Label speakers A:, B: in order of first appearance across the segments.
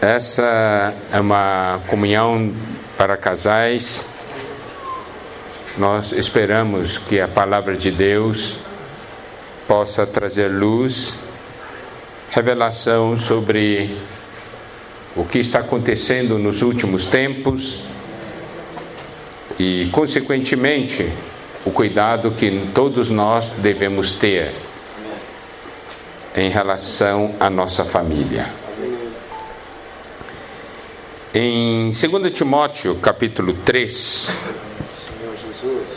A: Essa é uma comunhão para casais. Nós esperamos que a palavra de Deus possa trazer luz, revelação sobre o que está acontecendo nos últimos tempos e, consequentemente, o cuidado que todos nós devemos ter em relação à nossa família. Em 2 Timóteo, capítulo 3,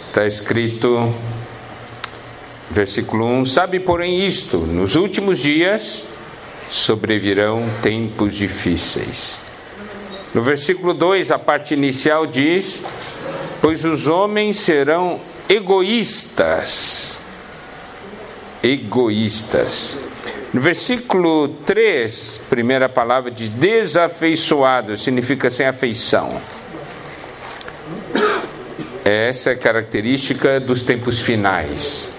A: está escrito, versículo 1: Sabe, porém, isto: nos últimos dias sobrevirão tempos difíceis. No versículo 2, a parte inicial diz: Pois os homens serão egoístas. Egoístas. No versículo 3, primeira palavra de desafeiçoado, significa sem afeição. Essa é a característica dos tempos finais.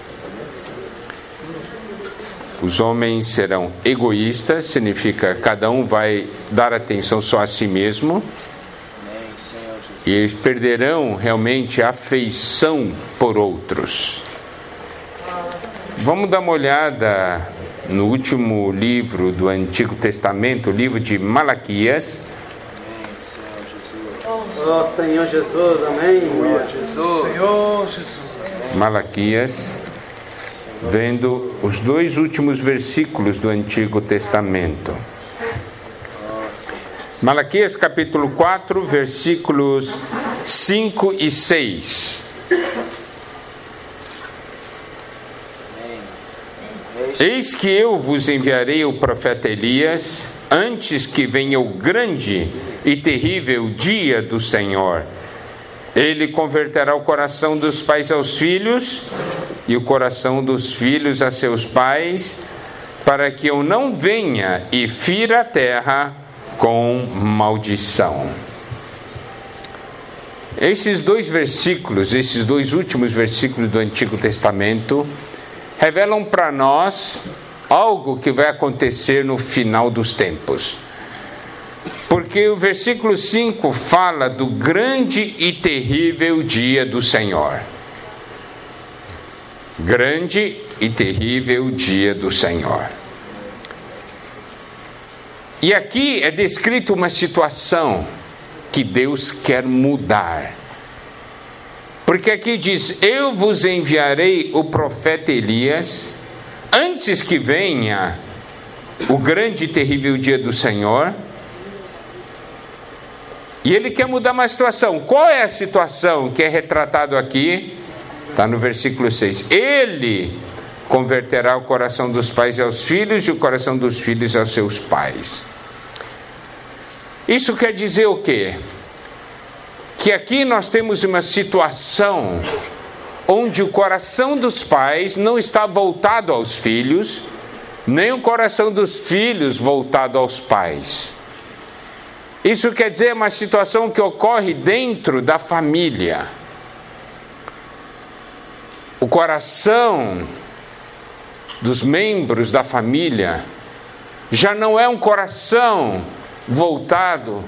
A: Os homens serão egoístas, significa cada um vai dar atenção só a si mesmo. E eles perderão realmente a afeição por outros. Vamos dar uma olhada no último livro do Antigo Testamento, o livro de Malaquias.
B: Ó oh, Senhor Jesus, amém.
C: Senhor Jesus.
B: Senhor Jesus.
A: Malaquias, vendo os dois últimos versículos do Antigo Testamento. Malaquias capítulo 4, versículos 5 e 6. Eis que eu vos enviarei o profeta Elias antes que venha o grande e terrível dia do Senhor. Ele converterá o coração dos pais aos filhos e o coração dos filhos a seus pais, para que eu não venha e fira a terra com maldição. Esses dois versículos, esses dois últimos versículos do Antigo Testamento, revelam para nós algo que vai acontecer no final dos tempos. Porque o versículo 5 fala do grande e terrível dia do Senhor. Grande e terrível dia do Senhor. E aqui é descrito uma situação que Deus quer mudar. Porque aqui diz: Eu vos enviarei o profeta Elias antes que venha o grande e terrível dia do Senhor. E ele quer mudar uma situação. Qual é a situação que é retratado aqui? Está no versículo 6. Ele converterá o coração dos pais aos filhos e o coração dos filhos aos seus pais. Isso quer dizer o quê? Que aqui nós temos uma situação onde o coração dos pais não está voltado aos filhos, nem o coração dos filhos voltado aos pais. Isso quer dizer uma situação que ocorre dentro da família. O coração dos membros da família já não é um coração voltado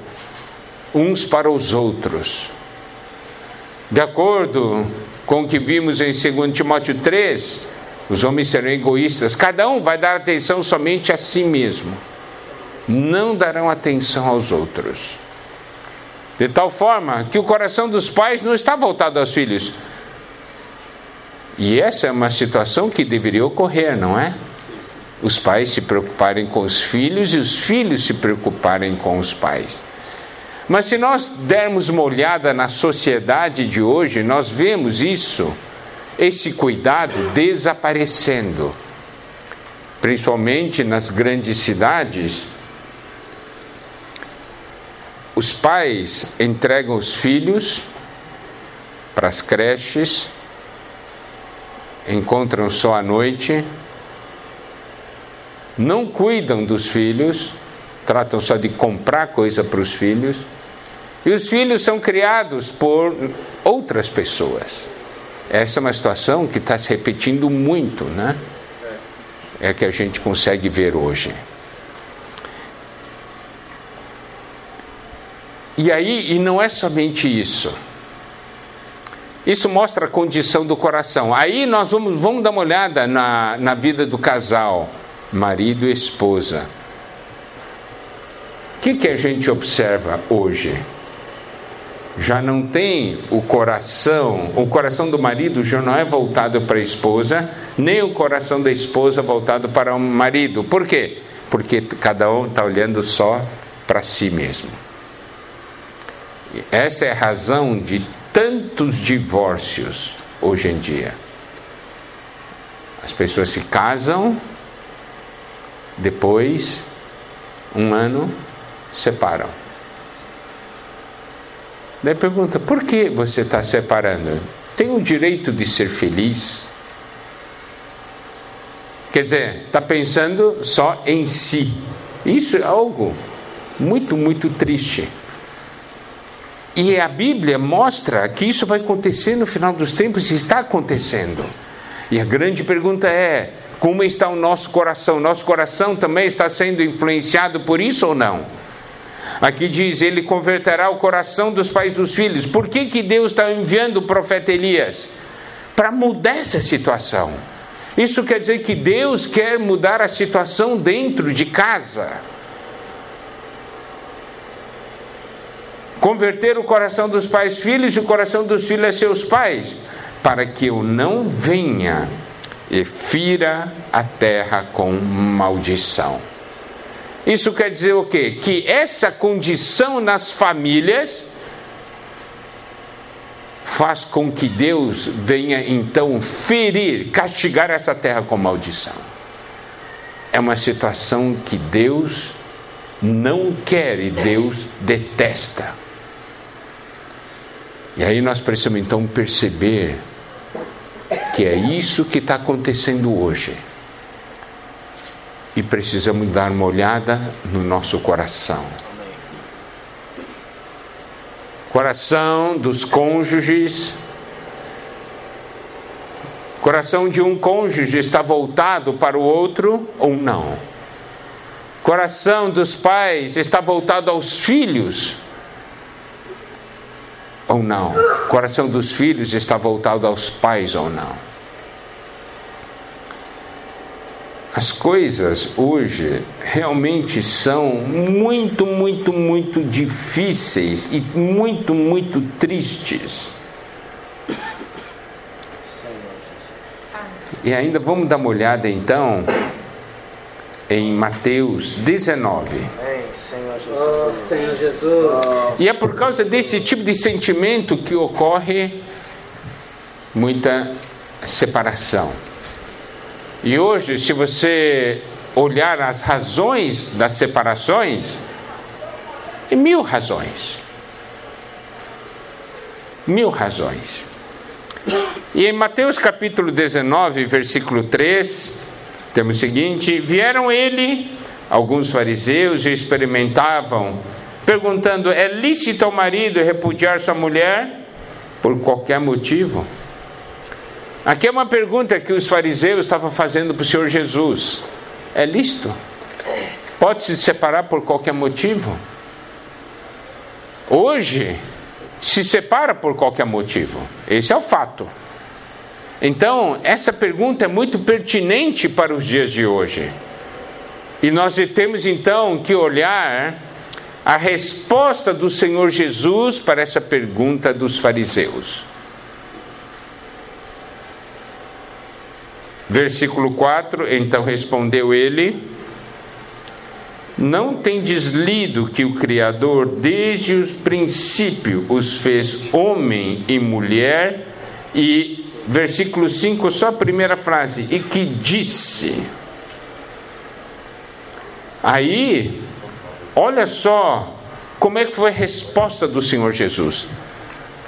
A: uns para os outros. De acordo com o que vimos em 2 Timóteo 3, os homens serão egoístas, cada um vai dar atenção somente a si mesmo, não darão atenção aos outros. De tal forma que o coração dos pais não está voltado aos filhos. E essa é uma situação que deveria ocorrer, não é? Os pais se preocuparem com os filhos e os filhos se preocuparem com os pais. Mas se nós dermos uma olhada na sociedade de hoje, nós vemos isso, esse cuidado desaparecendo, principalmente nas grandes cidades. Os pais entregam os filhos para as creches, encontram só à noite, não cuidam dos filhos, tratam só de comprar coisa para os filhos. E os filhos são criados por outras pessoas. Essa é uma situação que está se repetindo muito, né? É que a gente consegue ver hoje. E aí, e não é somente isso. Isso mostra a condição do coração. Aí nós vamos, vamos dar uma olhada na, na vida do casal, marido e esposa. O que, que a gente observa hoje? Já não tem o coração, o coração do marido já não é voltado para a esposa, nem o coração da esposa voltado para o marido. Por quê? Porque cada um está olhando só para si mesmo. Essa é a razão de tantos divórcios hoje em dia. As pessoas se casam, depois, um ano, separam. Daí pergunta: por que você está separando? Tem o direito de ser feliz? Quer dizer, está pensando só em si. Isso é algo muito, muito triste. E a Bíblia mostra que isso vai acontecer no final dos tempos e está acontecendo. E a grande pergunta é: como está o nosso coração? Nosso coração também está sendo influenciado por isso ou não? Aqui diz: Ele converterá o coração dos pais dos filhos. Por que, que Deus está enviando o profeta Elias? Para mudar essa situação. Isso quer dizer que Deus quer mudar a situação dentro de casa. converter o coração dos pais filhos e o coração dos filhos a seus pais, para que eu não venha e fira a terra com maldição. Isso quer dizer o quê? Que essa condição nas famílias faz com que Deus venha então ferir, castigar essa terra com maldição. É uma situação que Deus não quer e Deus detesta. E aí nós precisamos então perceber que é isso que está acontecendo hoje. E precisamos dar uma olhada no nosso coração. Coração dos cônjuges. Coração de um cônjuge está voltado para o outro ou não? Coração dos pais está voltado aos filhos ou não? Coração dos filhos está voltado aos pais ou não? As coisas hoje realmente são muito, muito, muito difíceis e muito, muito tristes. E ainda vamos dar uma olhada então em Mateus 19.
B: Senhor Jesus. Senhor Jesus.
A: E é por causa desse tipo de sentimento que ocorre muita separação. E hoje, se você olhar as razões das separações, tem mil razões. Mil razões. E em Mateus capítulo 19, versículo 3, temos o seguinte: Vieram ele Alguns fariseus experimentavam, perguntando: é lícito ao marido repudiar sua mulher por qualquer motivo? Aqui é uma pergunta que os fariseus estavam fazendo para o Senhor Jesus: é lícito? Pode se separar por qualquer motivo? Hoje, se separa por qualquer motivo. Esse é o fato. Então, essa pergunta é muito pertinente para os dias de hoje. E nós temos então que olhar a resposta do Senhor Jesus para essa pergunta dos fariseus. Versículo 4: Então respondeu ele: Não tendes lido que o Criador, desde os princípios, os fez homem e mulher? E versículo 5, só a primeira frase: E que disse. Aí, olha só como é que foi a resposta do Senhor Jesus.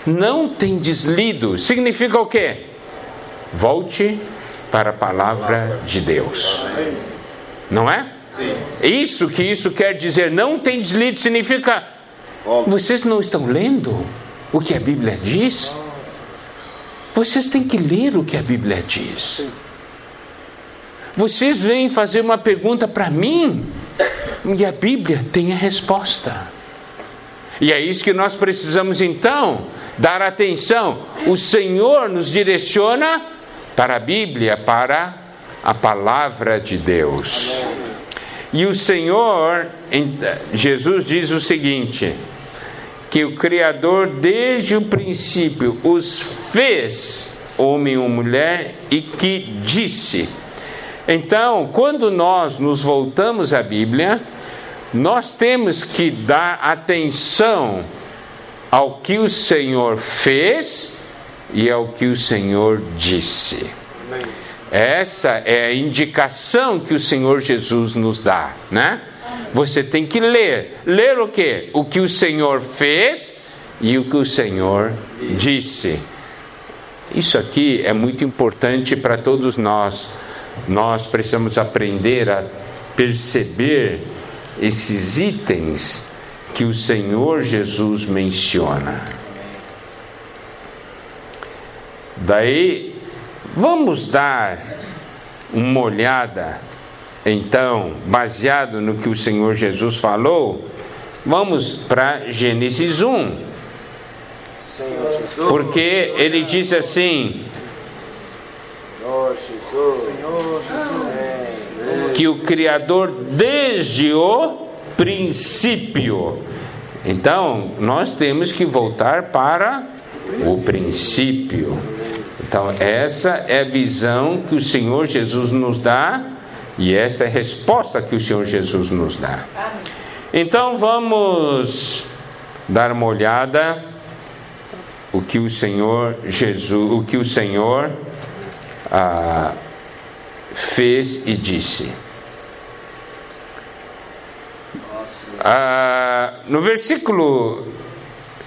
A: Não tem deslido, significa o quê? Volte para a palavra de Deus. Não é? Isso que isso quer dizer, não tem deslido, significa vocês não estão lendo o que a Bíblia diz? Vocês têm que ler o que a Bíblia diz. Vocês vêm fazer uma pergunta para mim e a Bíblia tem a resposta. E é isso que nós precisamos então dar atenção. O Senhor nos direciona para a Bíblia, para a palavra de Deus. E o Senhor, Jesus diz o seguinte: que o Criador desde o princípio os fez homem ou mulher e que disse. Então, quando nós nos voltamos à Bíblia, nós temos que dar atenção ao que o Senhor fez e ao que o Senhor disse. Essa é a indicação que o Senhor Jesus nos dá, né? Você tem que ler. Ler o que? O que o Senhor fez e o que o Senhor disse. Isso aqui é muito importante para todos nós. Nós precisamos aprender a perceber esses itens que o Senhor Jesus menciona. Daí, vamos dar uma olhada, então, baseado no que o Senhor Jesus falou, vamos para Gênesis 1. Porque ele diz assim: que o Criador desde o princípio. Então, nós temos que voltar para o princípio. Então, essa é a visão que o Senhor Jesus nos dá e essa é a resposta que o Senhor Jesus nos dá. Então, vamos dar uma olhada o que o Senhor Jesus, o que o Senhor ah, fez e disse. Ah, no versículo,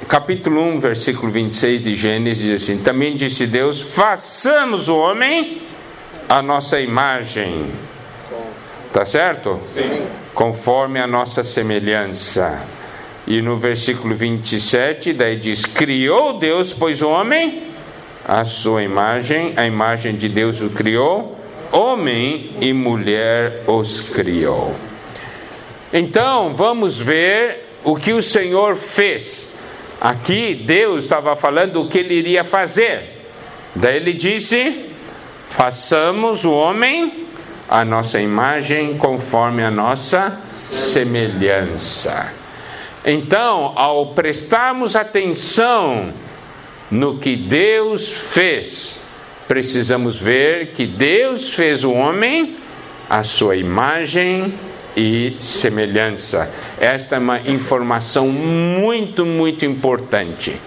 A: capítulo 1, versículo 26 de Gênesis, diz assim: Também disse Deus: façamos o homem a nossa imagem. Tá certo? Sim. Conforme a nossa semelhança. E no versículo 27, daí diz: Criou Deus, pois o homem, a sua imagem, a imagem de Deus o criou, homem e mulher os criou. Então, vamos ver o que o Senhor fez. Aqui, Deus estava falando o que ele iria fazer. Daí ele disse: façamos o homem a nossa imagem conforme a nossa semelhança. Então, ao prestarmos atenção no que Deus fez, precisamos ver que Deus fez o homem a sua imagem e semelhança. Esta é uma informação muito, muito importante.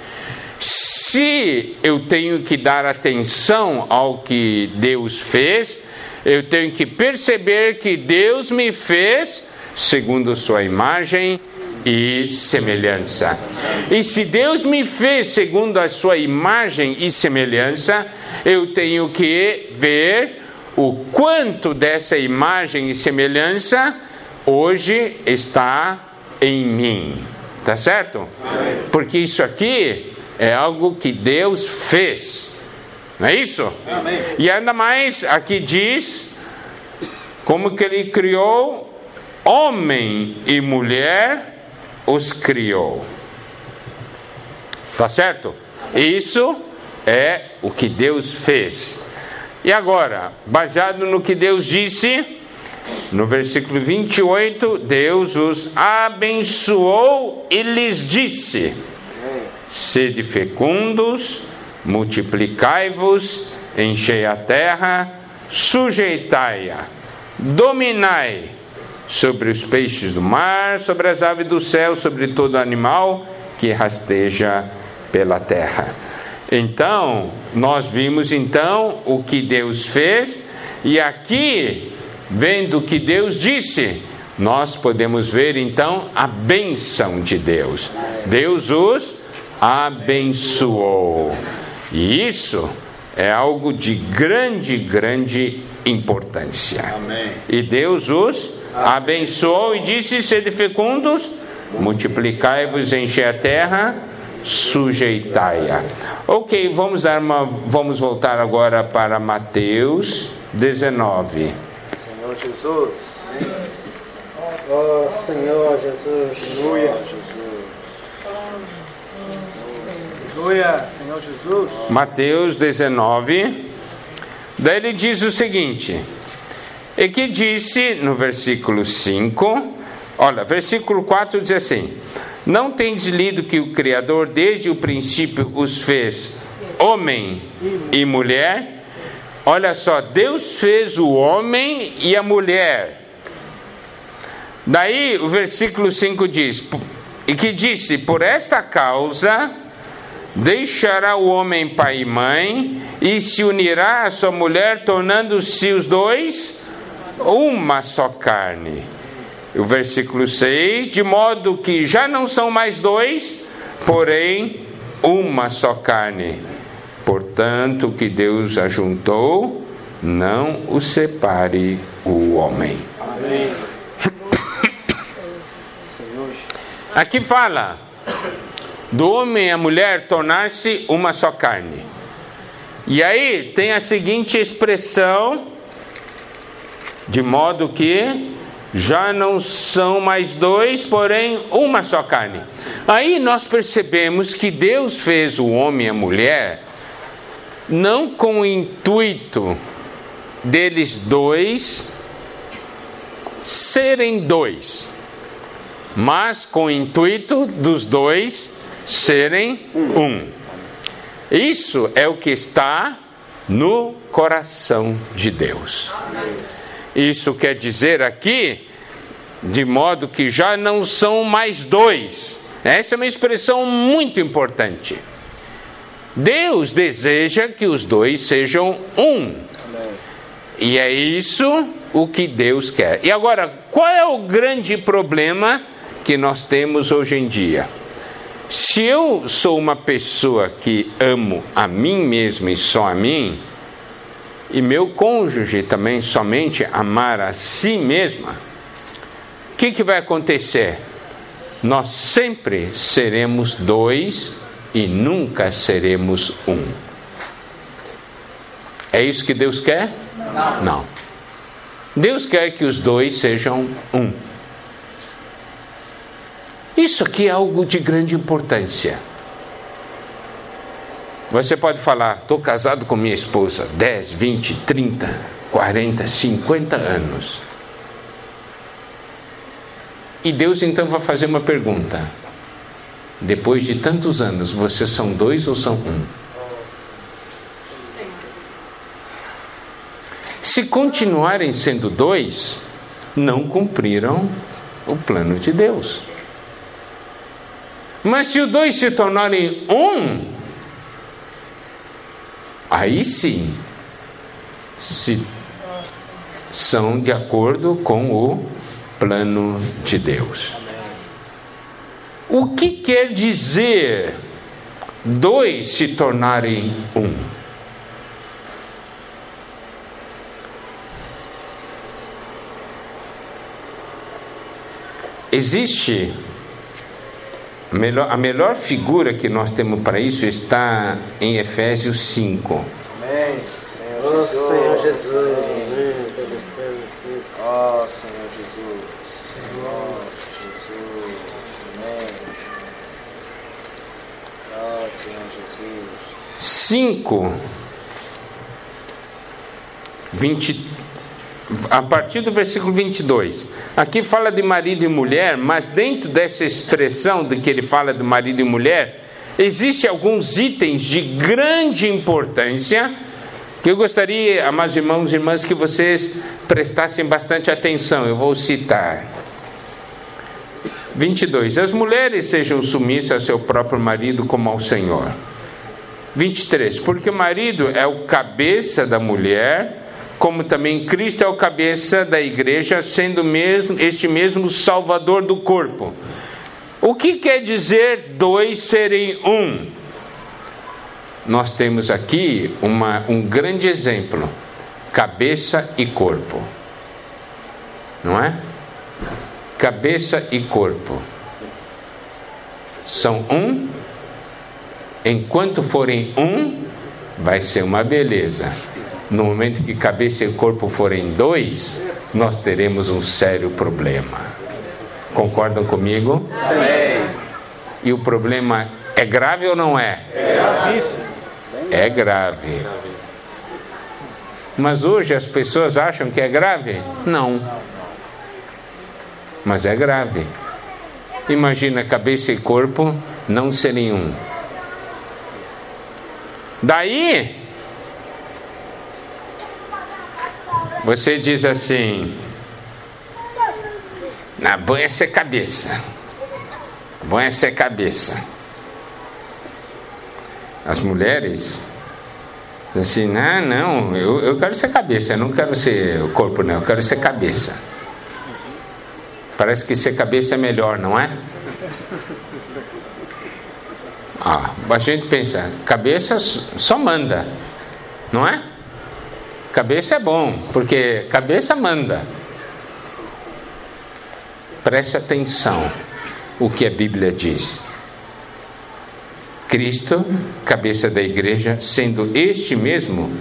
A: Se eu tenho que dar atenção ao que Deus fez, eu tenho que perceber que Deus me fez segundo sua imagem e semelhança. E se Deus me fez segundo a sua imagem e semelhança, eu tenho que ver o quanto dessa imagem e semelhança hoje está em mim. Tá certo? Porque isso aqui é algo que Deus fez. Não é isso? E ainda mais aqui diz como que ele criou homem e mulher os criou. Tá certo? Isso é o que Deus fez. E agora, baseado no que Deus disse, no versículo 28, Deus os abençoou e lhes disse: Sede fecundos, multiplicai-vos, enchei a terra, sujeitai-a, dominai sobre os peixes do mar, sobre as aves do céu, sobre todo animal que rasteja pela terra. Então, nós vimos então o que Deus fez, e aqui, vendo o que Deus disse, nós podemos ver então a benção de Deus. Deus os abençoou. E isso é algo de grande, grande importância. Amém. E Deus os abençoou e disse: Sede fecundos, multiplicai-vos, enche a terra sujeitai-a. Ok, vamos, dar uma, vamos voltar agora para Mateus 19.
B: Senhor Jesus. Oh Senhor Jesus. Aleluia. Jesus. Aleluia, Senhor Jesus.
A: Mateus 19. Daí ele diz o seguinte: E que disse no versículo 5, olha, versículo 4 diz assim: Não tendes lido que o Criador desde o princípio os fez homem e mulher? Olha só, Deus fez o homem e a mulher. Daí o versículo 5 diz: E que disse: Por esta causa deixará o homem pai e mãe e se unirá à sua mulher, tornando-se os dois uma só carne. O versículo 6: De modo que já não são mais dois, porém uma só carne. Portanto, que Deus ajuntou, não o separe o homem. Amém. Aqui fala do homem e a mulher tornar-se uma só carne. E aí tem a seguinte expressão, de modo que já não são mais dois, porém uma só carne. Aí nós percebemos que Deus fez o homem e a mulher não com o intuito deles dois serem dois, mas com o intuito dos dois serem um. Isso é o que está no coração de Deus. Isso quer dizer aqui, de modo que já não são mais dois. Essa é uma expressão muito importante. Deus deseja que os dois sejam um. E é isso o que Deus quer. E agora, qual é o grande problema que nós temos hoje em dia? Se eu sou uma pessoa que amo a mim mesmo e só a mim, e meu cônjuge também somente amar a si mesma, o que, que vai acontecer? Nós sempre seremos dois e nunca seremos um. É isso que Deus quer? Não. Não. Deus quer que os dois sejam um. Isso aqui é algo de grande importância. Você pode falar, estou casado com minha esposa 10, 20, 30, 40, 50 anos. E Deus então vai fazer uma pergunta: depois de tantos anos, vocês são dois ou são um? Se continuarem sendo dois, não cumpriram o plano de Deus. Mas se os dois se tornarem um, aí sim se são de acordo com o plano de Deus. O que quer dizer dois se tornarem um? Existe a melhor, figura que nós temos para isso está em Efésios 5.
B: Amém. Senhor oh, Jesus. Senhor Jesus. Amém. Oh, Senhor Jesus. Senhor Jesus. Amém.
A: 5, 20, a partir do versículo 22. Aqui fala de marido e mulher, mas dentro dessa expressão de que ele fala de marido e mulher, existem alguns itens de grande importância que eu gostaria, amados irmãos e irmãs, que vocês prestassem bastante atenção. Eu vou citar. 22. As mulheres sejam submissas ao seu próprio marido como ao Senhor. 23. Porque o marido é o cabeça da mulher, como também Cristo é o cabeça da igreja, sendo mesmo este mesmo salvador do corpo. O que quer dizer dois serem um? Nós temos aqui uma, um grande exemplo: cabeça e corpo. Não é? Cabeça e corpo são um. Enquanto forem um, vai ser uma beleza. No momento que cabeça e corpo forem dois, nós teremos um sério problema. Concordam comigo?
B: Sim.
A: e o problema é grave ou não é?
B: É gravíssimo.
A: É grave. Mas hoje as pessoas acham que é grave? Não. Mas é grave. Imagina cabeça e corpo não serem um. Daí, você diz assim: na bom é ser cabeça. Bom é ser cabeça. As mulheres assim, não, não, eu, eu quero ser cabeça, eu não quero ser o corpo, não, eu quero ser cabeça. Parece que ser cabeça é melhor, não é? Ah, a gente pensa, cabeça só manda, não é? Cabeça é bom, porque cabeça manda. Preste atenção o que a Bíblia diz. Cristo, cabeça da igreja, sendo este mesmo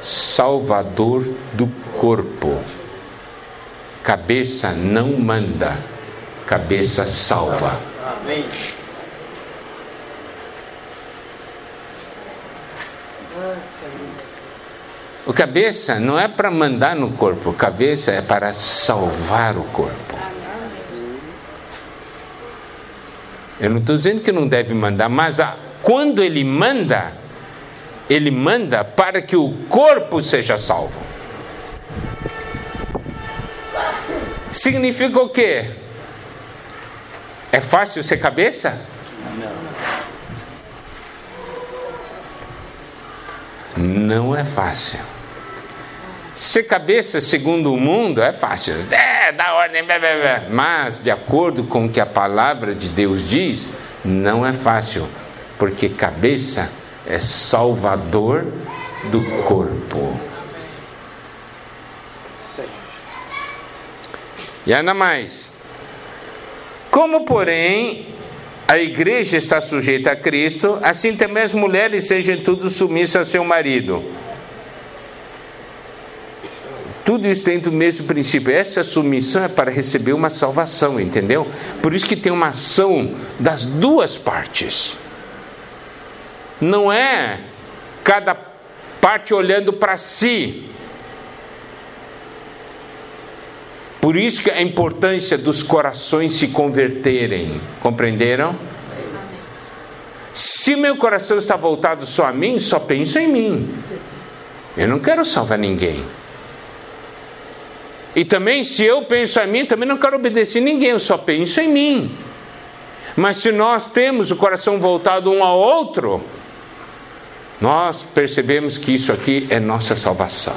A: salvador do corpo. Cabeça não manda, cabeça salva. Amém. O cabeça não é para mandar no corpo, o cabeça é para salvar o corpo. Eu não estou dizendo que não deve mandar, mas a, quando ele manda, ele manda para que o corpo seja salvo. Significa o quê? É fácil ser cabeça? Não. Não é fácil. Ser cabeça segundo o mundo é fácil, é, dá ordem, blá, blá, blá. mas de acordo com o que a palavra de Deus diz, não é fácil, porque cabeça é salvador do corpo. E ainda mais, como porém a igreja está sujeita a Cristo, assim também as mulheres sejam tudo submissas a seu marido tudo isso dentro do mesmo princípio. Essa submissão é para receber uma salvação, entendeu? Por isso que tem uma ação das duas partes. Não é cada parte olhando para si. Por isso que a importância dos corações se converterem. Compreenderam? Se meu coração está voltado só a mim, só penso em mim. Eu não quero salvar ninguém. E também, se eu penso em mim, também não quero obedecer ninguém, eu só penso em mim. Mas se nós temos o coração voltado um ao outro, nós percebemos que isso aqui é nossa salvação.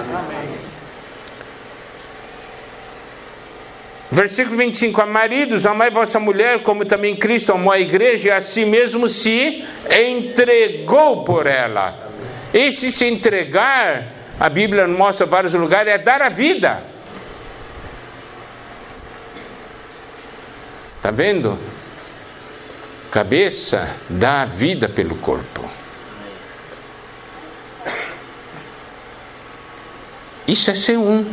A: Versículo 25: Maridos, amai vossa mulher, como também Cristo amou a igreja e a si mesmo se entregou por ela. Esse se entregar, a Bíblia mostra vários lugares, é dar a vida. Está vendo? Cabeça dá a vida pelo corpo. Isso é ser um.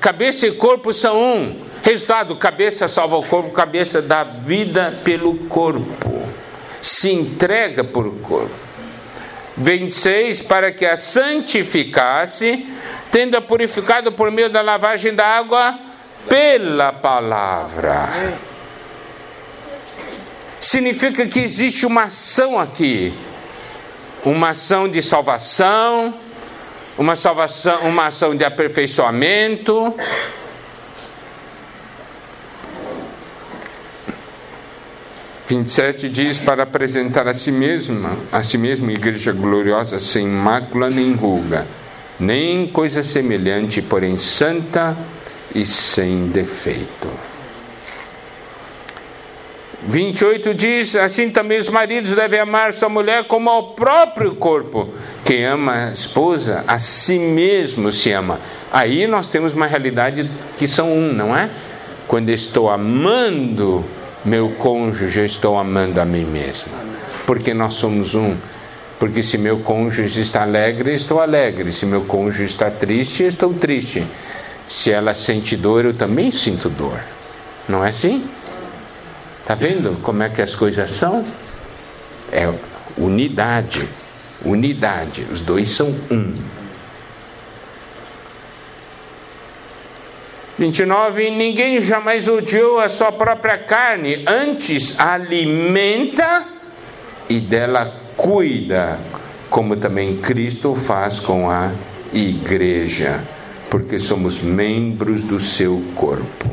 A: Cabeça e corpo são um. Resultado: cabeça salva o corpo, cabeça dá vida pelo corpo. Se entrega por corpo. 26 para que a santificasse, tendo a purificado por meio da lavagem da água pela palavra. Significa que existe uma ação aqui, uma ação de salvação, uma salvação, uma ação de aperfeiçoamento. Vinte e sete diz para apresentar a si mesma, a si mesma igreja gloriosa, sem mácula nem ruga, nem coisa semelhante, porém santa e sem defeito. 28 diz: Assim também os maridos devem amar sua mulher como ao próprio corpo. Quem ama a esposa, a si mesmo se ama. Aí nós temos uma realidade que são um, não é? Quando estou amando meu cônjuge, eu estou amando a mim mesmo. Porque nós somos um. Porque se meu cônjuge está alegre, estou alegre. Se meu cônjuge está triste, estou triste. Se ela sente dor, eu também sinto dor. Não é assim? Tá vendo como é que as coisas são? É unidade, unidade. Os dois são um. 29. Ninguém jamais odiou a sua própria carne, antes alimenta e dela cuida, como também Cristo faz com a igreja, porque somos membros do seu corpo.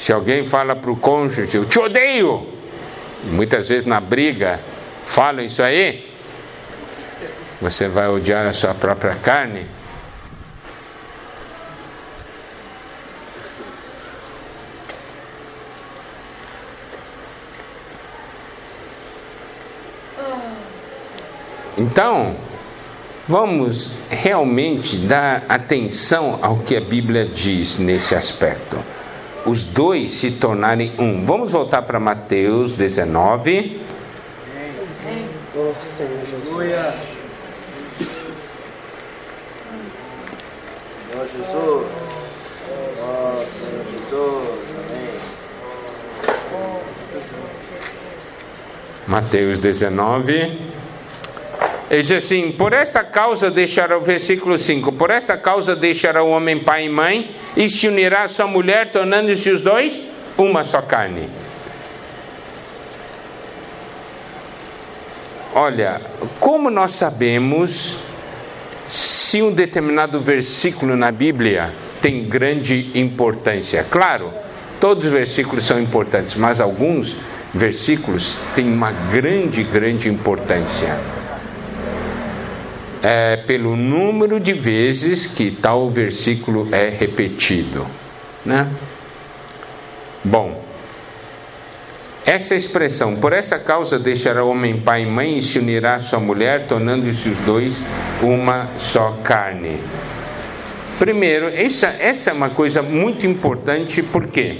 A: Se alguém fala para o cônjuge, eu te odeio, e muitas vezes na briga fala isso aí, você vai odiar a sua própria carne? Então, vamos realmente dar atenção ao que a Bíblia diz nesse aspecto. Os dois se tornarem um. Vamos voltar para Mateus 19. Oh, Senhor. Senhor Jesus. Ó oh, Senhor Jesus. Amém. Mateus 19. Ele diz assim: Por esta causa deixará, o versículo 5: Por esta causa deixará o homem pai e mãe, e se unirá sua mulher, tornando-se os dois uma só carne. Olha, como nós sabemos se um determinado versículo na Bíblia tem grande importância. Claro, todos os versículos são importantes, mas alguns versículos têm uma grande, grande importância. É pelo número de vezes que tal versículo é repetido, né? Bom, essa expressão, por essa causa deixará o homem pai e mãe e se unirá a sua mulher, tornando-se os dois uma só carne. Primeiro, essa, essa é uma coisa muito importante, por quê?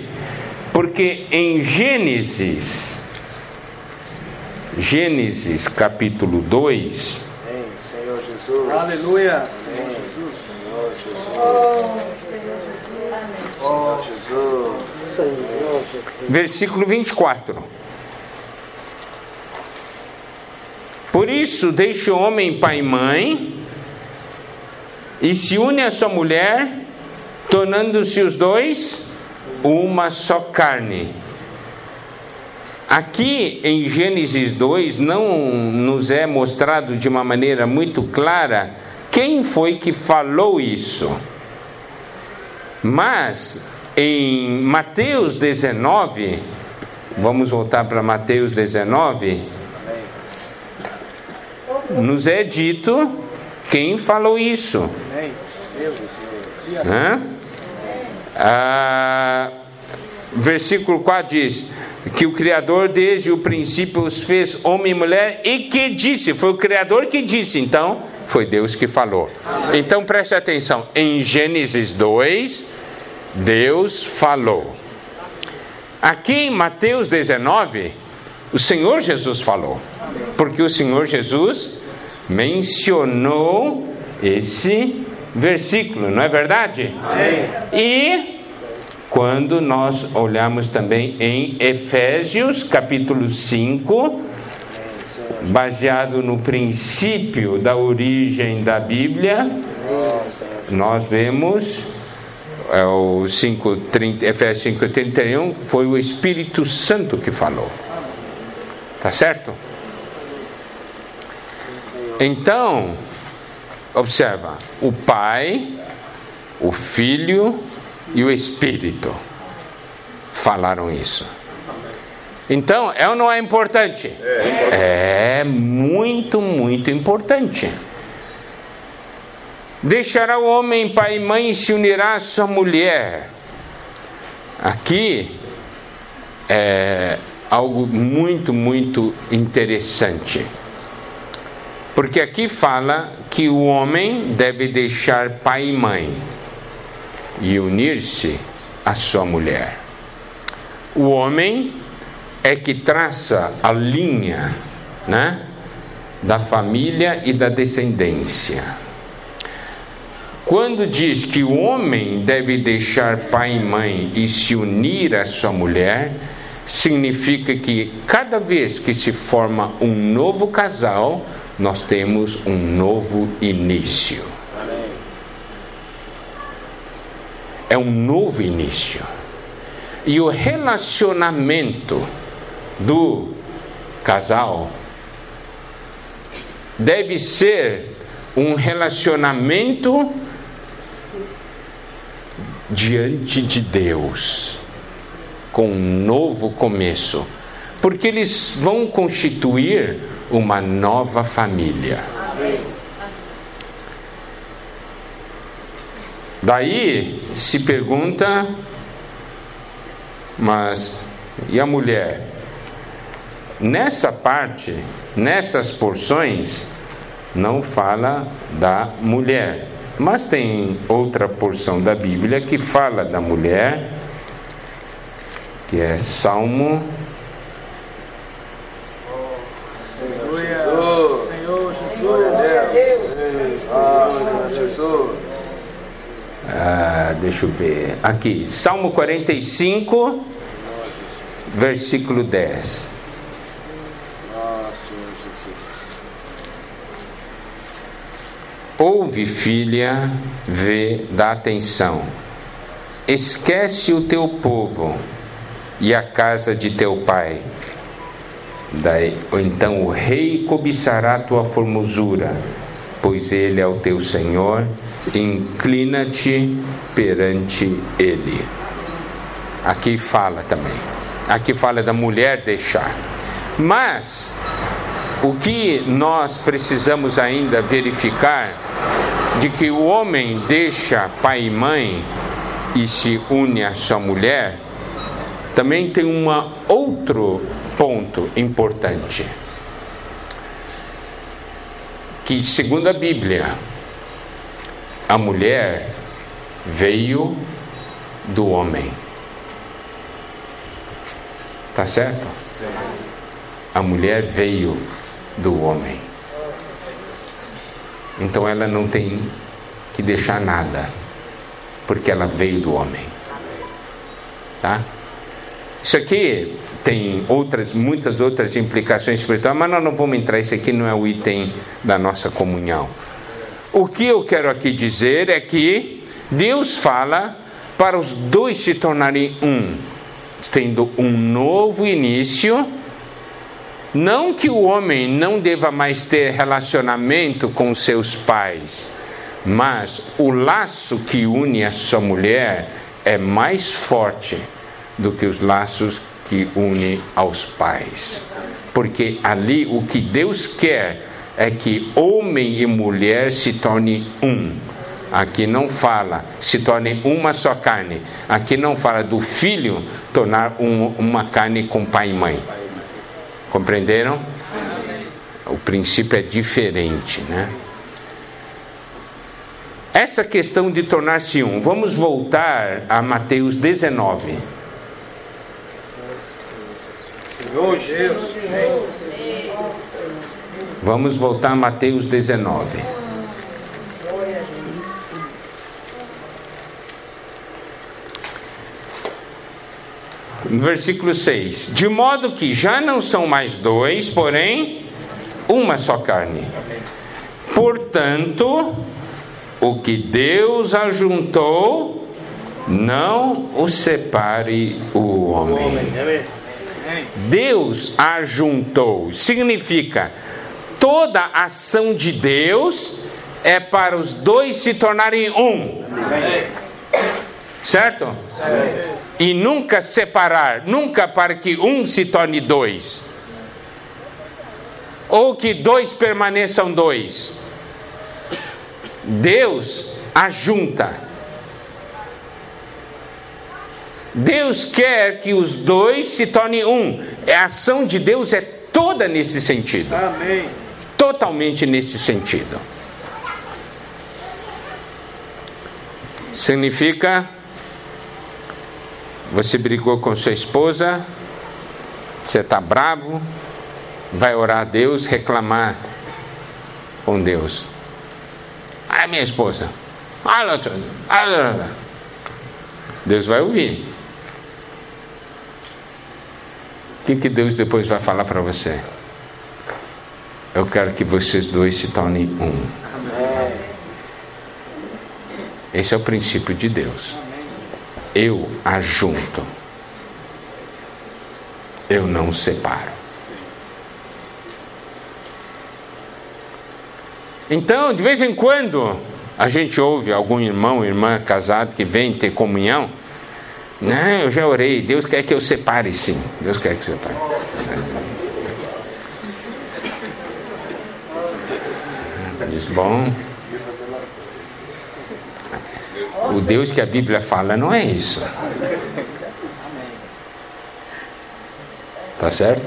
A: Porque em Gênesis, Gênesis capítulo 2. Senhor Jesus. Aleluia. Senhor Jesus. Senhor Jesus. Oh, Senhor Jesus. Amém. Senhor Jesus versículo 24. Por isso, deixa o homem pai e mãe e se une a sua mulher, tornando-se os dois uma só carne. Aqui em Gênesis 2 não nos é mostrado de uma maneira muito clara quem foi que falou isso. Mas em Mateus 19, vamos voltar para Mateus 19, nos é dito quem falou isso. Ah, versículo 4 diz que o Criador desde o princípio os fez homem e mulher e que disse, foi o Criador que disse, então foi Deus que falou. Então preste atenção, em Gênesis 2, Deus falou. Aqui em Mateus 19, o Senhor Jesus falou, porque o Senhor Jesus mencionou esse versículo, não é verdade? E quando nós olhamos também em Efésios capítulo 5, baseado no princípio da origem da Bíblia, nós vemos é o 5, 30, Efésios 5,31, foi o Espírito Santo que falou. Tá certo? Então, observa: o Pai, o Filho e o Espírito falaram isso. Então, é ou não é importante? É, é muito, muito importante. Deixará o homem pai e mãe e se unirá à sua mulher. Aqui é algo muito, muito interessante. Porque aqui fala que o homem deve deixar pai e mãe e unir-se à sua mulher. O homem é que traça a linha, né, da família e da descendência. Quando diz que o homem deve deixar pai e mãe e se unir à sua mulher, significa que cada vez que se forma um novo casal, nós temos um novo início. É um novo início. E o relacionamento do casal deve ser um relacionamento diante de Deus, com um novo começo, porque eles vão constituir uma nova família. Daí se pergunta, mas e a mulher? Nessa parte, nessas porções, não fala da mulher. Mas tem outra porção da Bíblia que fala da mulher, que é Salmo.
B: Senhor Jesus. Senhor Jesus. Ah, Senhor Jesus.
A: Ah, deixa eu ver. Aqui, Salmo 45, versículo 10. Ouve, filha, vê, dá atenção. Esquece o teu povo e a casa de teu pai. Daí, então o rei cobiçará tua formosura, pois ele é o teu Senhor, inclina-te perante ele. Aqui fala também. Aqui fala da mulher deixar. Mas o que nós precisamos ainda verificar de que o homem deixa pai e mãe e se une à sua mulher, também tem um outro ponto importante. Que, segundo a Bíblia, a mulher veio do homem. Tá certo? A mulher veio do homem. Então ela não tem que deixar nada, porque ela veio do homem. Tá? Isso aqui tem outras, muitas outras implicações espirituais, mas nós não vamos entrar, isso aqui não é o item da nossa comunhão. O que eu quero aqui dizer é que Deus fala para os dois se tornarem um, tendo um novo início não que o homem não deva mais ter relacionamento com seus pais, mas o laço que une a sua mulher é mais forte do que os laços que une aos pais. Porque ali o que Deus quer é que homem e mulher se tornem um. Aqui não fala se tornem uma só carne. Aqui não fala do filho tornar um, uma carne com pai e mãe. Compreenderam? O princípio é diferente, né? Essa questão de tornar-se um, vamos voltar a Mateus 19. Senhor Jesus. Vamos voltar a Mateus 19. no versículo 6: De modo que já não são mais dois, porém uma só carne. Portanto, o que Deus ajuntou, não o separe o homem. Deus ajuntou, significa toda ação de Deus é para os dois se tornarem um. Certo? E nunca separar, nunca para que um se torne dois. Ou que dois permaneçam dois. Deus ajunta. Deus quer que os dois se tornem um. A ação de Deus é toda nesse sentido. Amém. Totalmente nesse sentido. Significa você brigou com sua esposa, você está bravo, vai orar a Deus, reclamar com Deus. Ah, minha esposa, Deus vai ouvir. O que, que Deus depois vai falar para você? Eu quero que vocês dois se tornem um. Esse é o princípio de Deus. Eu ajunto. Eu não separo. Então, de vez em quando, a gente ouve algum irmão, irmã casado que vem ter comunhão. Não, eu já orei. Deus quer que eu separe, sim. Deus quer que eu separe. Diz, bom. O Deus que a Bíblia fala não é isso. Tá certo?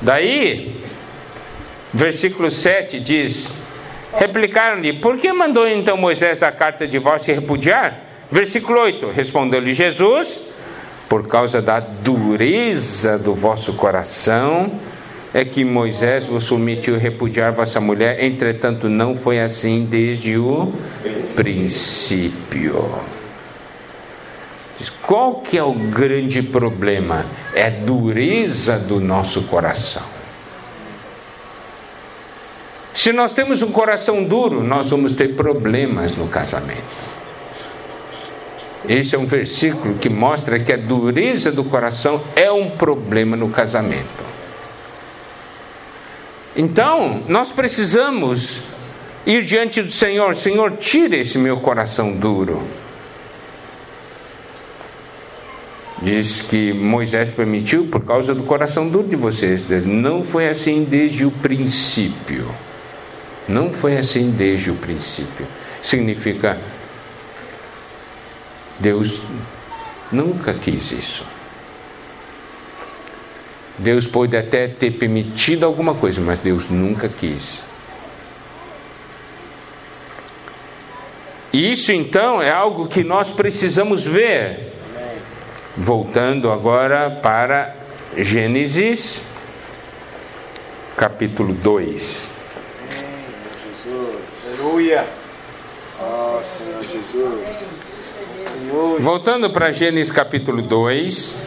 A: Daí, versículo 7 diz: Replicaram-lhe: Por que mandou então Moisés a carta de divórcio e repudiar? Versículo 8: Respondeu-lhe Jesus: Por causa da dureza do vosso coração é que Moisés vos a repudiar vossa mulher, entretanto não foi assim desde o princípio. Qual que é o grande problema? É a dureza do nosso coração. Se nós temos um coração duro, nós vamos ter problemas no casamento. Esse é um versículo que mostra que a dureza do coração é um problema no casamento. Então, nós precisamos ir diante do Senhor: Senhor, tira esse meu coração duro. Diz que Moisés permitiu por causa do coração duro de vocês. Não foi assim desde o princípio. Não foi assim desde o princípio. Significa Deus nunca quis isso. Deus pode até ter permitido alguma coisa, mas Deus nunca quis. Isso então é algo que nós precisamos ver. Voltando agora para Gênesis, capítulo 2. Aleluia. Oh, Senhor Jesus. Senhor. Voltando para Gênesis capítulo 2,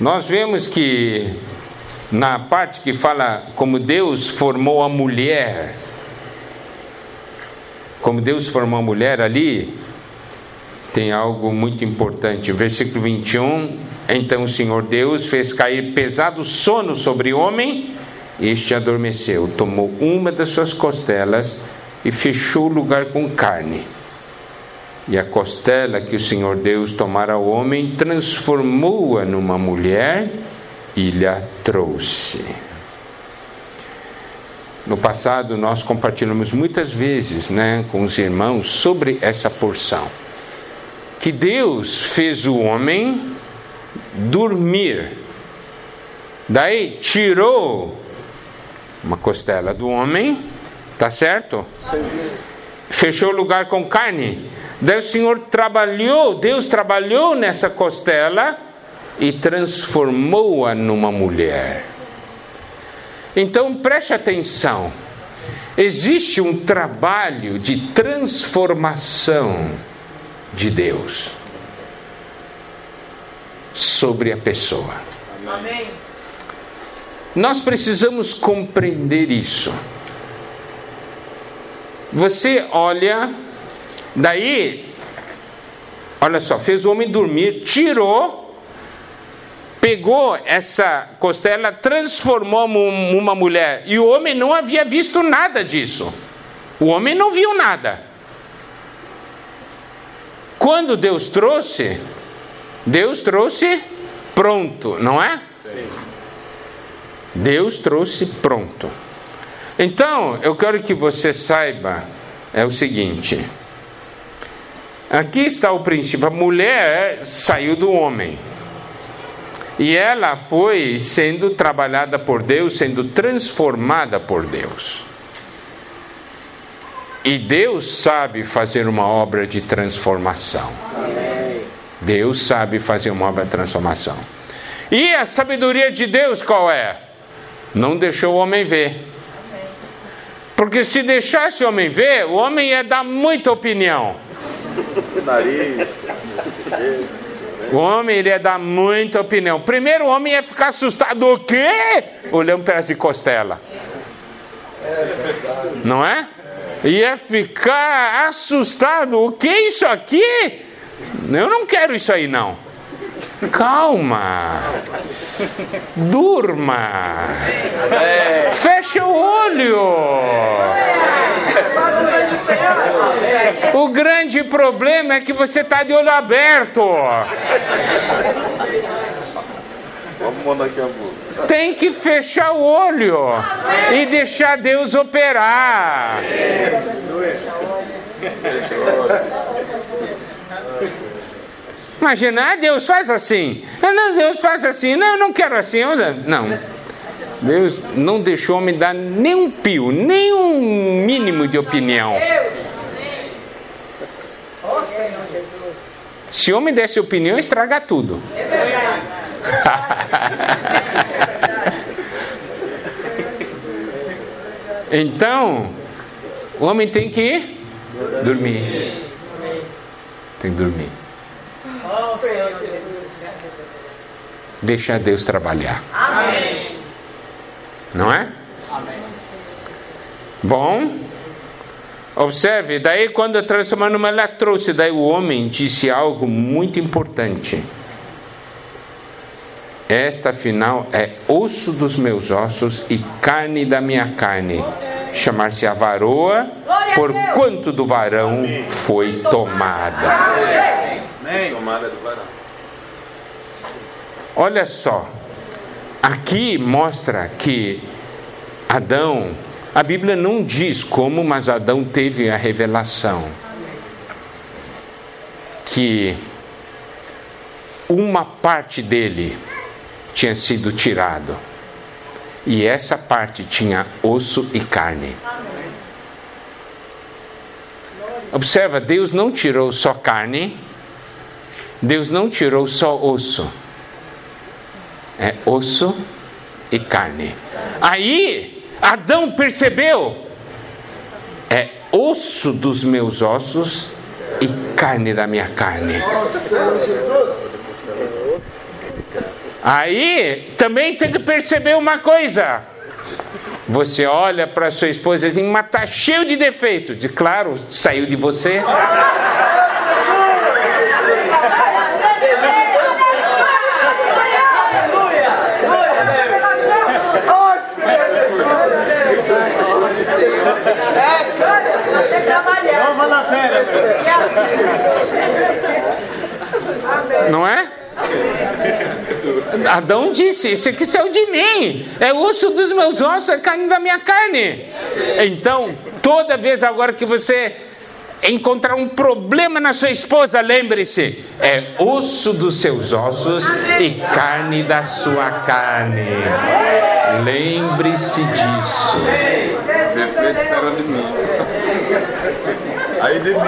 A: nós vemos que na parte que fala como Deus formou a mulher, como Deus formou a mulher ali, tem algo muito importante. Versículo 21: Então o Senhor Deus fez cair pesado sono sobre o homem, este adormeceu, tomou uma das suas costelas e fechou o lugar com carne. E a costela que o Senhor Deus tomara ao homem, transformou-a numa mulher e lhe trouxe. No passado, nós compartilhamos muitas vezes né, com os irmãos sobre essa porção que Deus fez o homem dormir. Daí tirou uma costela do homem, tá certo? Fechou o lugar com carne. Daí o Senhor trabalhou, Deus trabalhou nessa costela e transformou-a numa mulher. Então preste atenção. Existe um trabalho de transformação de Deus sobre a pessoa. Amém. Nós precisamos compreender isso. Você olha, daí, olha só, fez o homem dormir, tirou, pegou essa costela, transformou numa mulher, e o homem não havia visto nada disso. O homem não viu nada. Quando Deus trouxe, Deus trouxe pronto, não é? Deus trouxe pronto. Então, eu quero que você saiba é o seguinte. Aqui está o princípio. A mulher saiu do homem. E ela foi sendo trabalhada por Deus, sendo transformada por Deus. E Deus sabe fazer uma obra de transformação. Deus sabe fazer uma obra de transformação. E a sabedoria de Deus qual é? Não deixou o homem ver. Porque se deixasse o homem ver, o homem ia dar muita opinião. O homem ele ia dar muita opinião. Primeiro o homem ia ficar assustado. O quê? Olhando pedaço de costela. Não é? Ia ficar assustado. O que é isso aqui? Eu não quero isso aí não. Calma. Durma. Fecha o olho. O grande problema é que você está de olho aberto.
C: Vamos mandar aqui a boca.
A: Tem que fechar o olho e deixar Deus operar. Imagina, ah, Deus faz assim. Ah, não, Deus faz assim. Não, eu não quero assim. Não. Deus não deixou me dar nem um pio, nem um mínimo de opinião. Se homem desse opinião, estraga tudo. então, o homem tem que dormir. Tem que dormir. Deixar Deus trabalhar. Não é? Bom, observe, daí quando transformando numa ela trouxe, daí o homem disse algo muito importante. Esta afinal é osso dos meus ossos e carne da minha carne. Chamar-se a varoa, por quanto do varão foi tomada.
C: Tomada do varão.
A: Olha só, aqui mostra que Adão, a Bíblia não diz como, mas Adão teve a revelação que uma parte dele tinha sido tirado. E essa parte tinha osso e carne. Observa, Deus não tirou só carne, Deus não tirou só osso. É osso e carne. Aí, Adão percebeu: é osso dos meus ossos e carne da minha carne. Aí também tem que perceber uma coisa. Você olha para sua esposa e diz, mas tá cheio de defeitos. Diz, claro, saiu de você. Não é? Adão disse: Isso aqui saiu de mim, é osso dos meus ossos, é carne da minha carne. Então, toda vez agora que você encontrar um problema na sua esposa, lembre-se: é osso dos seus ossos e carne da sua carne. Lembre-se disso.
C: Defeito era de mim. Aí de mim.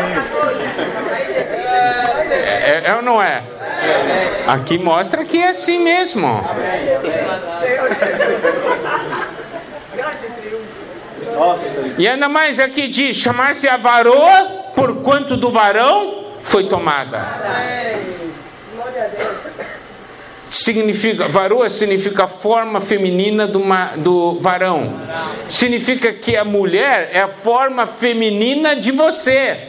A: É, é ou não é? Aqui mostra que é assim mesmo.
C: Nossa,
A: E ainda mais aqui diz: chamar-se a varoa, por quanto do varão foi tomada. Significa, varoa significa forma feminina do, ma- do varão. Significa que a mulher é a forma feminina de você.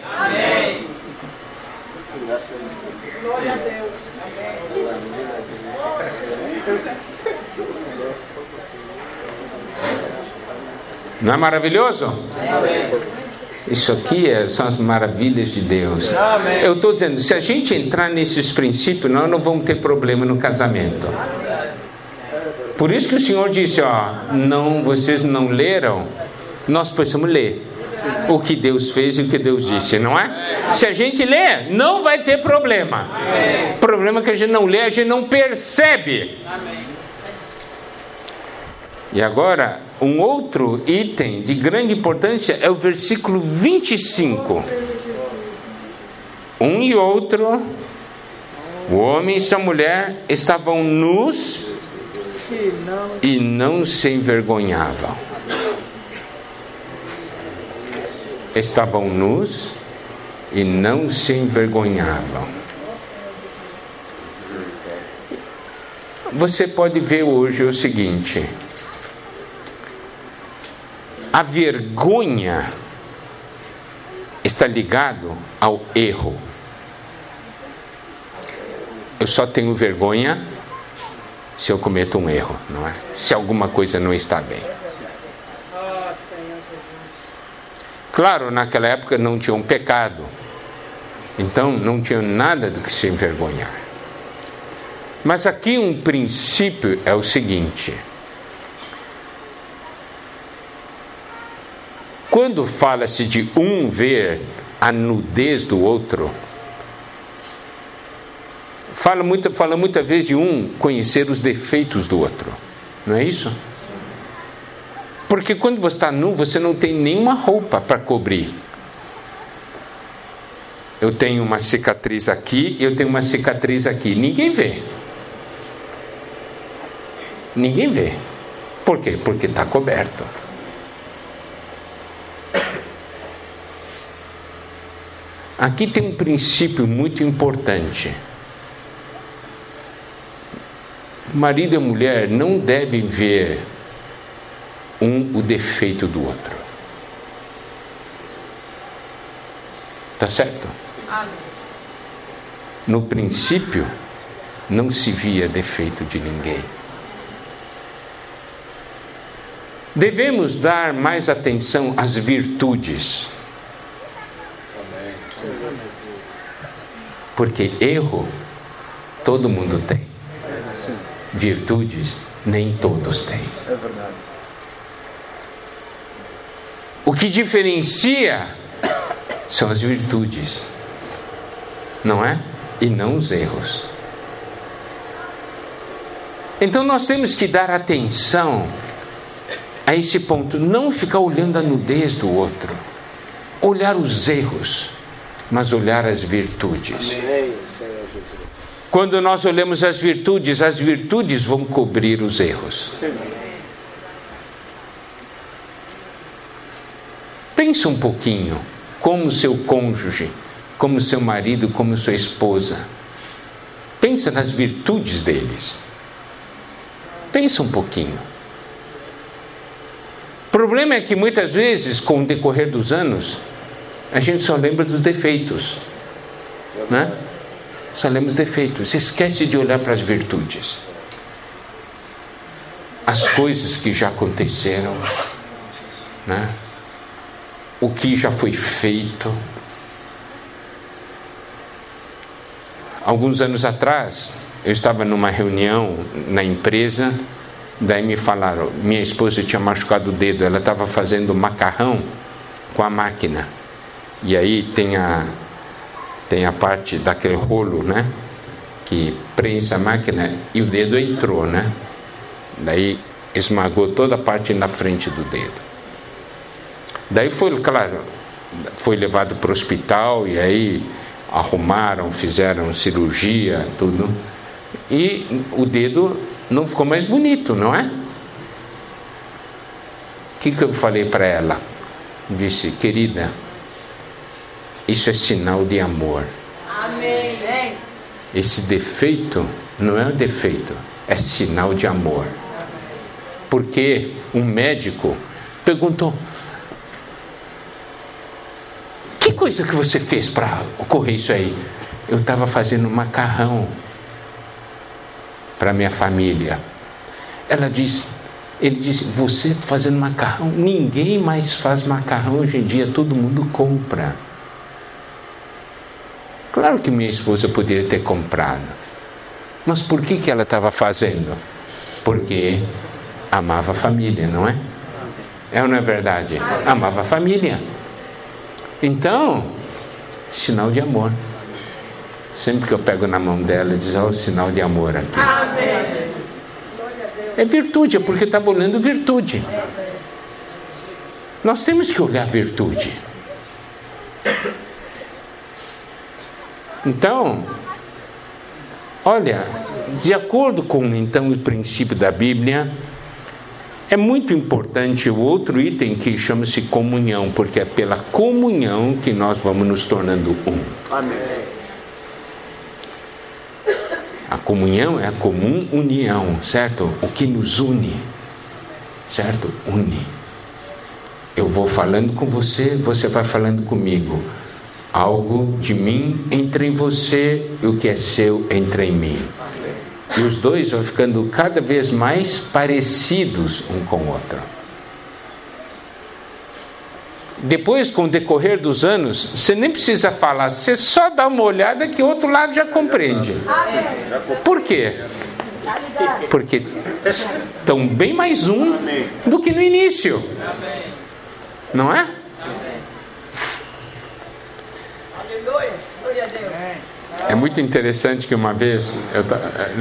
A: Não é maravilhoso? Isso aqui é- são as maravilhas de Deus. Eu estou dizendo, se a gente entrar nesses princípios, nós não vamos ter problema no casamento. Por isso que o Senhor disse, ó, não, vocês não leram, nós precisamos ler o que Deus fez e o que Deus disse, não é? Se a gente ler, não vai ter problema. O problema é que a gente não lê, a gente não percebe. E agora, um outro item de grande importância é o versículo 25. Um e outro, o homem e sua mulher, estavam nus e não se envergonhavam. estavam nus e não se envergonhavam. Você pode ver hoje o seguinte: a vergonha está ligado ao erro. Eu só tenho vergonha se eu cometo um erro, não é? Se alguma coisa não está bem. Claro, naquela época não tinha um pecado, então não tinha nada do que se envergonhar. Mas aqui um princípio é o seguinte: quando fala-se de um ver a nudez do outro, fala, muito, fala muitas vezes de um conhecer os defeitos do outro, não é isso? Porque quando você está nu, você não tem nenhuma roupa para cobrir. Eu tenho uma cicatriz aqui, eu tenho uma cicatriz aqui. Ninguém vê. Ninguém vê. Por quê? Porque está coberto. Aqui tem um princípio muito importante. Marido e mulher não devem ver um o defeito do outro. Tá certo? No princípio, não se via defeito de ninguém. Devemos dar mais atenção às virtudes. Porque erro todo mundo tem. Virtudes nem todos têm. É verdade. O que diferencia são as virtudes, não é? E não os erros. Então nós temos que dar atenção a esse ponto, não ficar olhando a nudez do outro, olhar os erros, mas olhar as virtudes. Quando nós olhamos as virtudes, as virtudes vão cobrir os erros. Pensa um pouquinho como seu cônjuge, como seu marido, como sua esposa. Pensa nas virtudes deles. Pensa um pouquinho. O problema é que muitas vezes, com o decorrer dos anos, a gente só lembra dos defeitos. Né? Só lembra dos defeitos. Esquece de olhar para as virtudes. As coisas que já aconteceram. Né? o que já foi feito. Alguns anos atrás, eu estava numa reunião na empresa, daí me falaram, minha esposa tinha machucado o dedo, ela estava fazendo macarrão com a máquina. E aí tem a tem a parte daquele rolo, né, que prensa a máquina e o dedo entrou, né? Daí esmagou toda a parte na frente do dedo. Daí foi, claro, foi levado para o hospital e aí arrumaram, fizeram cirurgia, tudo. E o dedo não ficou mais bonito, não é? O que, que eu falei para ela? Disse, querida, isso é sinal de amor. Amém. Esse defeito não é um defeito, é sinal de amor. Porque um médico perguntou: que coisa que você fez para ocorrer isso aí? Eu estava fazendo macarrão para minha família. Ela disse, ele disse, você fazendo macarrão, ninguém mais faz macarrão hoje em dia, todo mundo compra. Claro que minha esposa poderia ter comprado. Mas por que, que ela estava fazendo? Porque amava a família, não é? É ou não é verdade? Amava a família. Então, sinal de amor. Sempre que eu pego na mão dela, diz: Olha o sinal de amor aqui. Amém. É virtude, é porque estava olhando virtude. Nós temos que olhar virtude. Então, olha, de acordo com então o princípio da Bíblia, É muito importante o outro item que chama-se comunhão, porque é pela comunhão que nós vamos nos tornando um.
C: Amém.
A: A comunhão é a comum união, certo? O que nos une, certo? Une. Eu vou falando com você, você vai falando comigo. Algo de mim entra em você e o que é seu entra em mim. E os dois vão ficando cada vez mais parecidos um com o outro. Depois, com o decorrer dos anos, você nem precisa falar, você só dá uma olhada que o outro lado já compreende. Por quê? Porque estão bem mais um do que no início. Não é? É muito interessante que uma vez, eu,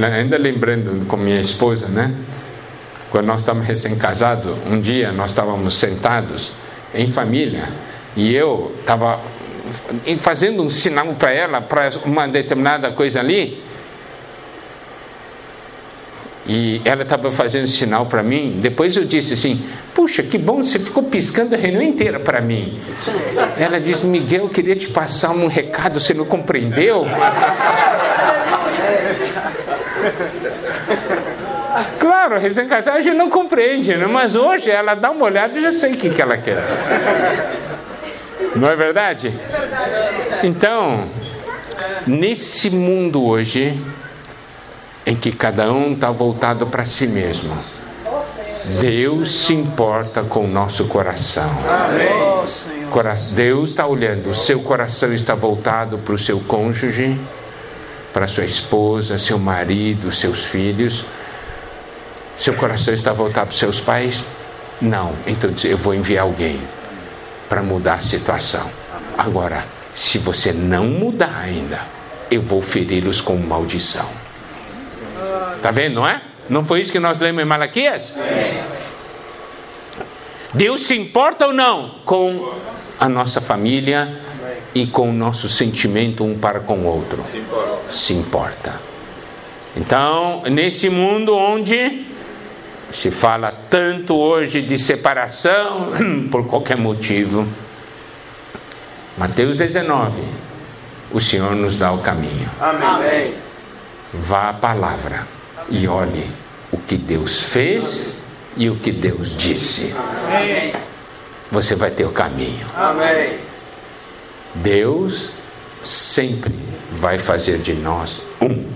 A: ainda lembrando com minha esposa, né? Quando nós estávamos recém-casados, um dia nós estávamos sentados em família e eu estava fazendo um sinal para ela, para uma determinada coisa ali, e ela estava fazendo sinal para mim. Depois eu disse assim: Puxa, que bom, você ficou piscando a reunião inteira para mim. Ela disse: Miguel, eu queria te passar um recado, você não compreendeu? Claro, recém-casada a gente não compreende, né? mas hoje ela dá uma olhada e já sei o que, que ela quer. Não é verdade? Então, nesse mundo hoje, em que cada um está voltado para si mesmo. Deus se importa com o nosso coração. Deus está olhando, o seu coração está voltado para o seu cônjuge, para sua esposa, seu marido, seus filhos. Seu coração está voltado para seus pais? Não. Então eu vou enviar alguém para mudar a situação. Agora, se você não mudar ainda, eu vou feri-los com maldição. Está vendo, não é? Não foi isso que nós lemos em Malaquias? Sim. Deus se importa ou não com a nossa família e com o nosso sentimento um para com o outro? Se importa. Então, nesse mundo onde se fala tanto hoje de separação por qualquer motivo, Mateus 19, o Senhor nos dá o caminho.
C: Amém.
A: Vá à palavra e olhe o que Deus fez e o que Deus disse. Amém. Você vai ter o caminho.
C: Amém.
A: Deus sempre vai fazer de nós um.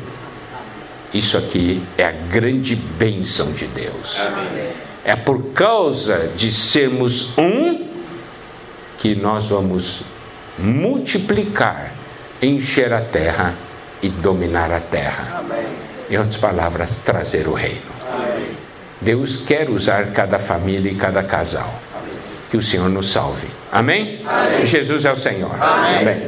A: Isso aqui é a grande bênção de Deus. Amém. É por causa de sermos um que nós vamos multiplicar, encher a terra e dominar a terra. Amém. Em outras palavras, trazer o reino. Amém. Deus quer usar cada família e cada casal. Amém. Que o Senhor nos salve. Amém? Jesus é o Senhor. Amém.